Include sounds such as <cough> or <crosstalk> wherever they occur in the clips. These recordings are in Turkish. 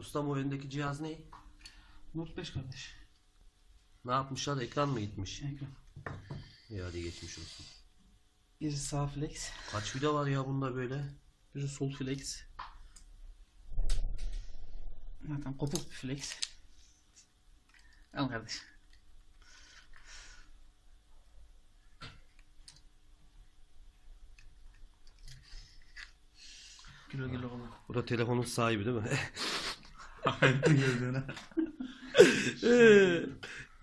Ustam o öndeki cihaz ne? Note 5 kardeş. Ne yapmışlar? Ekran mı gitmiş? Ekran. İyi hadi geçmiş olsun. Biri sağ flex. Kaç vida var ya bunda böyle? Biri sol flex. Zaten kopuk bir flex. Al kardeş. Kilo kilo olan. Bu da telefonun sahibi değil mi? <laughs> Hayatta gördüğüne.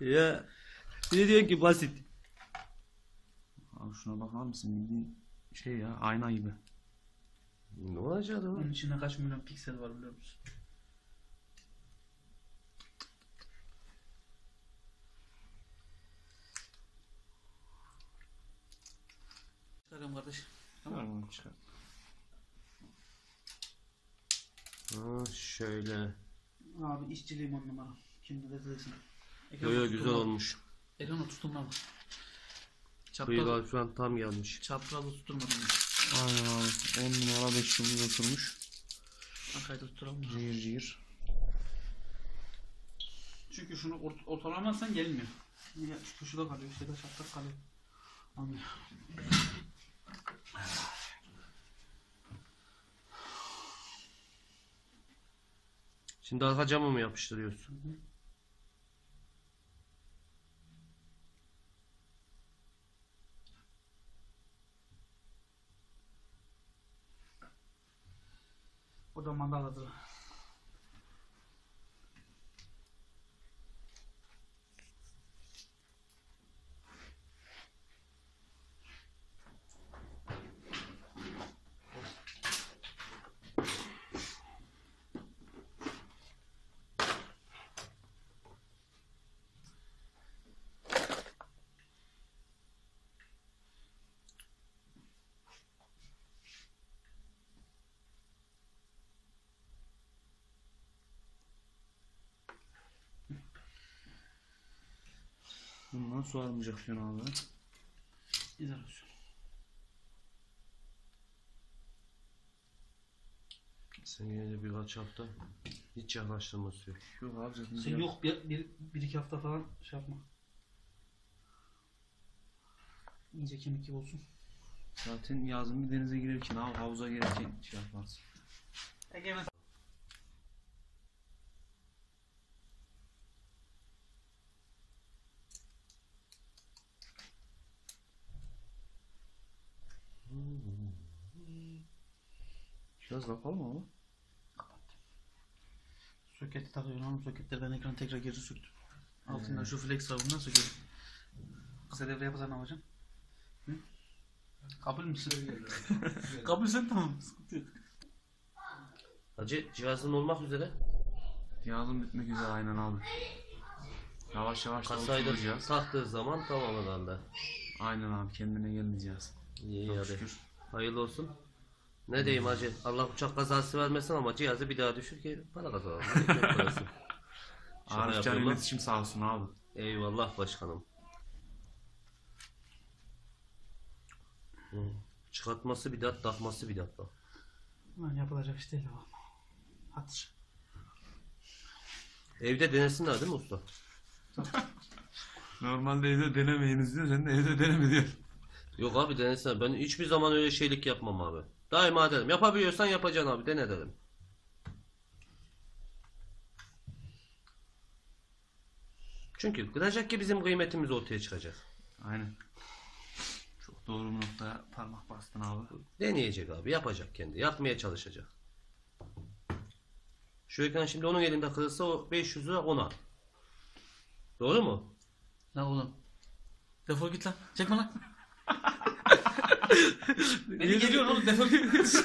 <laughs> ya ne diyorsun ki basit? Abi şuna bakar mısın? Bildiğin şey ya ayna gibi. Ne olacak Onun oğlum? içinde kaç milyon piksel var biliyor musun? Çıkarıyorum kardeş. Tamam çıkar. Ha, şöyle. Abi işçiliğim on numara. Şimdi de değilsin. Yo yo güzel olmuş. Ekran oturtma bak. Çapraz, Kıyılar falan tam gelmiş. çaprazı tutturmadım. Aynen abi. 10 numara 5 yıldız oturmuş. Arkayı da tutturalım. mı? Cihir cihir. Çünkü şunu ort ortalamazsan gelmiyor. Ya şu tuşu kalıyor, işte de şartlar kalıyor. Anlıyor. Şimdi arka camı mı yapıştırıyorsun? O da mandaladır. Bundan su almayacak şu an abi. Güzel olsun. Sen yine de birkaç hafta hiç yaklaştırması yok. Yok abi zaten. Sen yok bir, bir, bir iki hafta falan şey yapma. İyice kemik gibi olsun. Zaten yazın bir denize girerken abi havuza girerken şey yaparsın. Egemen. Biraz kapalı mı abi? Soketi takıyorum ama soketlerden ekranı tekrar geri söktüm. Altından şu flex var bundan sökelim. Kısa devre yapacağım ne yapacaksın? Hı? Kabul müsün? <laughs> Kabul sen tamam. Sıkıntı yok. Hacı cihazın olmak üzere. Yazın bitmek üzere aynen abi. Yavaş yavaş da Kasayı da oturacağız. taktığı zaman tamam herhalde. Aynen abi kendine geleceğiz. İyi Çok hadi. şükür. Hayırlı olsun. Ne diyeyim hacı? Allah uçak kazası vermesin ama cihazı bir daha düşür ki para kazanalım. <laughs> Ekmek parası. Şaka Arif Can yapıyorum. iletişim sağ olsun abi. Eyvallah başkanım. Hı. Çıkartması bir dat, takması bir dat bak. Lan yapılacak iş değil o. Hatır. Evde denesinler değil mi usta? <laughs> Normalde evde denemeyiniz diyor. Sen de evde deneme diyor. Yok abi denesinler. Ben hiçbir zaman öyle şeylik yapmam abi. Daima derim. Yapabiliyorsan yapacaksın abi. Dene derim. Çünkü kıracak ki bizim kıymetimiz ortaya çıkacak. Aynen. Çok doğru bir noktaya parmak bastın abi. Deneyecek abi. Yapacak kendi. Yapmaya çalışacak. Şu ekran şimdi onun elinde kırılsa o 500 lira ona. Doğru mu? La oğlum. Defol git lan. Çekme lan. Beni geliyor oğlum <laughs> defol git.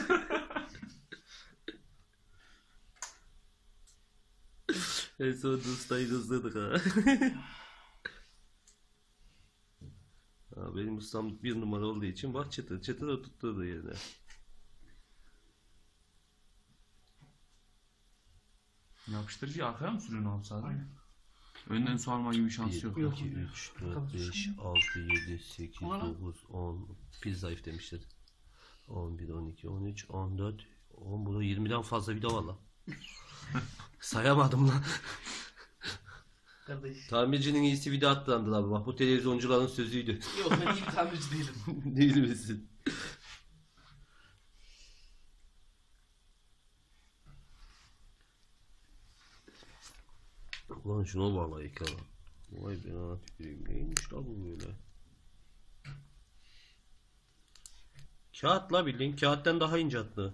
En son ustayı kızdırdık ha. <laughs> ha. Benim ustam bir numara olduğu için bak çıtır çıtır oturtturdu yerine. Yapıştırıcı arkaya mı sürüyorsun abi sadece? Aynen. Önden su alma gibi bir şansı yok. 1, Yok. 2, 3, 4, Bakalım. 5, 6, 7, 8, Ona lan. 9, 10. Pil zayıf demişler. 11, 12, 13, 14. 10 burada 20'den fazla vida var lan. Sayamadım lan. Kardeş. Tamircinin iyisi video atlandı abi. Bak bu televizyoncuların sözüydü. Yok ben iyi bir tamirci değilim. <laughs> Değil misin? Ulan şuna bak la ekrana. Vay be ana tüküreyim. Neymiş la bu böyle? Kağıt la bildiğin kağıttan daha ince attı.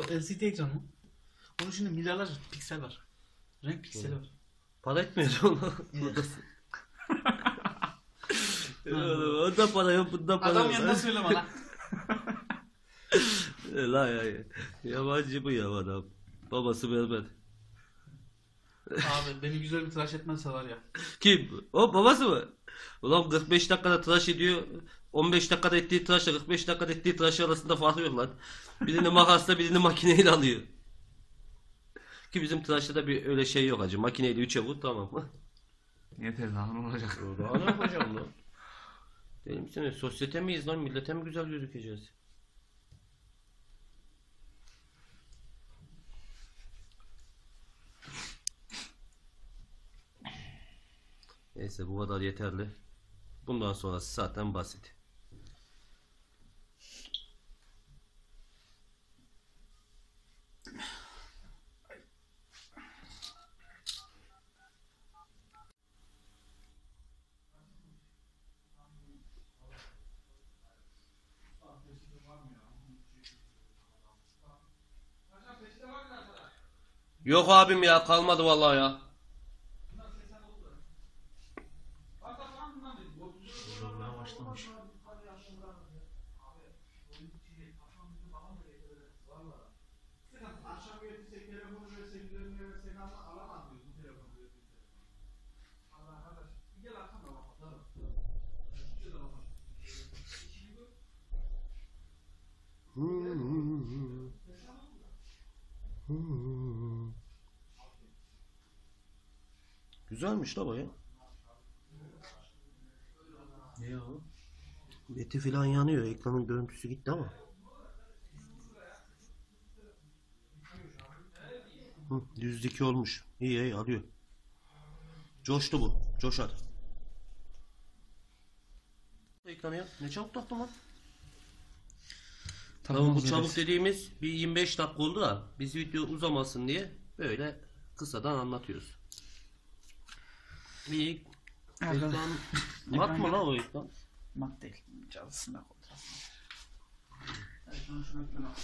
O LCD ekran mı? Onun içinde milyarlarca piksel var. Renk pikseli var. Para etmiyor ona. <laughs> Onda para yok, bunda para Adam yok. yanında söyleme lan. <laughs> La ya, ya. Yabancı bu ya adam. Babası vermedi. Abi beni güzel bir tıraş etmezse var ya. Kim? O babası mı? Ulan 45 dakikada tıraş ediyor. 15 dakikada ettiği tıraşla 45 dakikada ettiği tıraş arasında fark yok lan. Birini makasla birini makineyle alıyor. Ki bizim tıraşta da bir öyle şey yok acı. Makineyle 3'e vur tamam. Yeter daha ne olacak? Daha ne yapacağım lan? Deli misin? Sosyete miyiz lan? Millete mi güzel gözükeceğiz? Neyse bu kadar yeterli. Bundan sonrası zaten basit. Yok abim ya kalmadı vallahi ya. Başlamış. Güzelmiş la baya. Ne o? Beti filan yanıyor. Ekranın görüntüsü gitti ama. Hı, yüzde iki olmuş. İyi iyi alıyor. Coştu bu. Coşar. Ekranı ya. Ne çabuk taktım lan. Tamam bu çabuk dediğimiz bir 25 dakika oldu da biz video uzamasın diye böyle kısadan anlatıyoruz. Bir ekran mat mı la o ekran? Mat değil. Kontrasına. Ekranı şuna ekranı.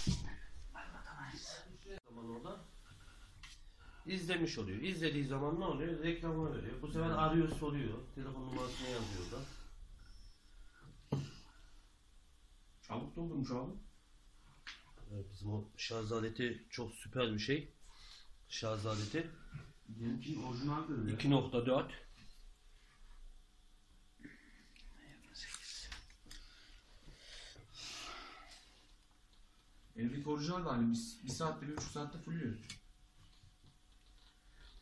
zaman orada izlemiş oluyor. İzlediği zaman ne oluyor? Reklamını veriyor. Bu sefer arıyor soruyor. Telefon numarasını yazıyor da. Çabuk doldurmuş abi. Evet, bizim o şarj aleti çok süper bir şey. Şarj aleti Benimki orijinaldir ya. 2.4 Benimki orijinal de hani biz bir saatte bir buçuk saatte fulluyoruz.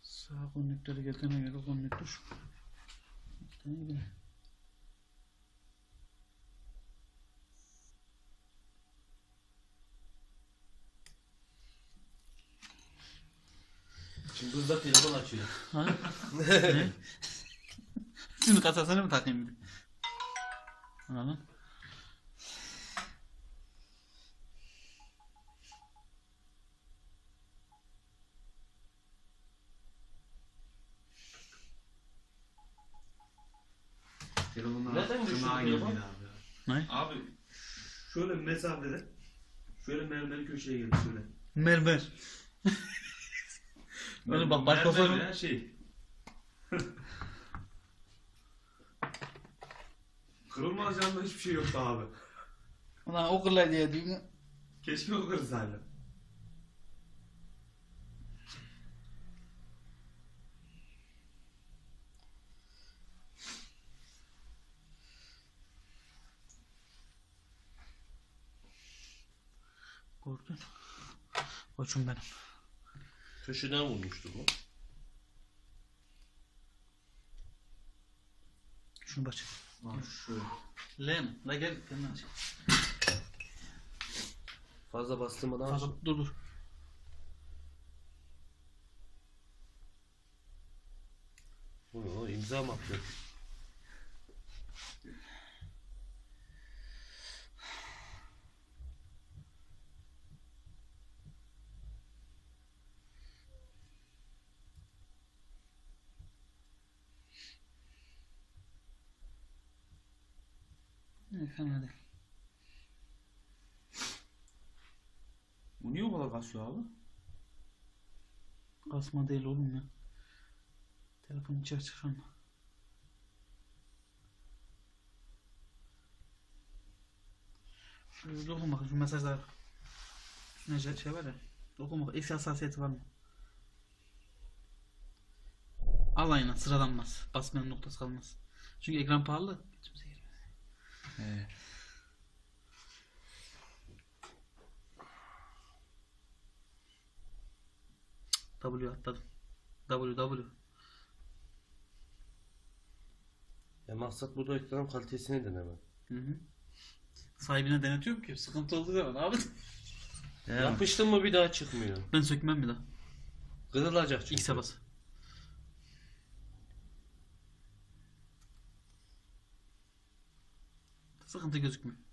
Sağ konnektörü geldiğine göre konnektör. Neydi? Çıldızda telefon açıyor. Ha? ne? <laughs> Şimdi kasasını mı takayım bir? Anladın? Telefon? girdi abi. Ne? Abi şöyle mesafede şöyle mermeri köşeye girdi şöyle. Mermer. <laughs> Öyle bak, başka Mermer soru- ya şey. <laughs> Kırılmaz yanında hiçbir şey yoktu abi. Ulan o kırlar diye diyor. Keşke o kırsaydı. Koçum benim. Köşeden vurmuştu bu. Şunu bak. Lan şu. Lan, la gel kendin aç. Fazla bastırmadan Fazla aç. dur dur. Bu ne lan? imza mı atıyor? Değil. Bu niye o kadar kasıyor abi? Kasma değil oğlum ya. Telefonu içeri çıkarma. Şu dokun bakın şu mesajlar. Şu ne şey var ya. Dokun bakın eski hassasiyeti var mı? Alayına sıralanmaz. Basmayan noktası kalmaz. Çünkü ekran pahalı. W atladım. W W. Ya maksat burada ekranın kalitesini deneme. Hı hı. Sahibine denetiyorum ki sıkıntı olduğu zaman abi. He. Yapıştın mı bir daha çıkmıyor. Ben sökmem bir daha. Kırılacak çünkü. X'e bas. Sıkıntı gözükmüyor.